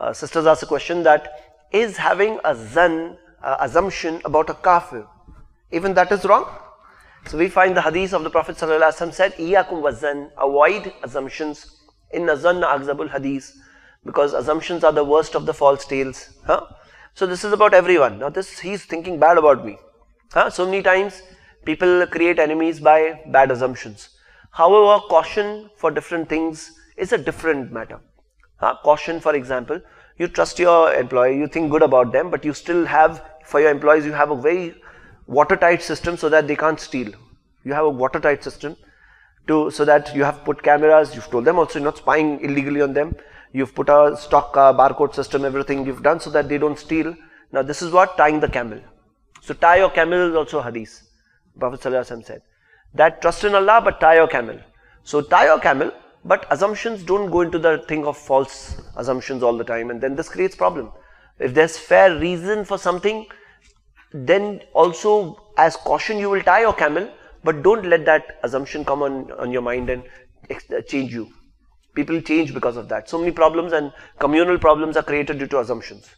uh, sisters asked a question that is having a Zann uh, assumption about a kafir, even that is wrong? So we find the hadith of the Prophet ﷺ said, Iyakum wazan, avoid assumptions. In zanna agzabul hadith, because assumptions are the worst of the false tales. Huh? So this is about everyone. Now this, he's thinking bad about me. Huh? So many times people create enemies by bad assumptions. However, caution for different things is a different matter. Huh? Caution, for example, you trust your employee, you think good about them, but you still have, for your employees, you have a very watertight system so that they can't steal. You have a watertight system to so that you have put cameras, you've told them also you're not spying illegally on them. You've put a stock uh, barcode system, everything you've done so that they don't steal. Now this is what tying the camel. So tie your camel is also hadith. Prophet said that trust in Allah but tie your camel. So tie your camel but assumptions don't go into the thing of false assumptions all the time and then this creates problem. If there's fair reason for something then also as caution you will tie your camel but don't let that assumption come on, on your mind and uh, change you. People change because of that. So many problems and communal problems are created due to assumptions.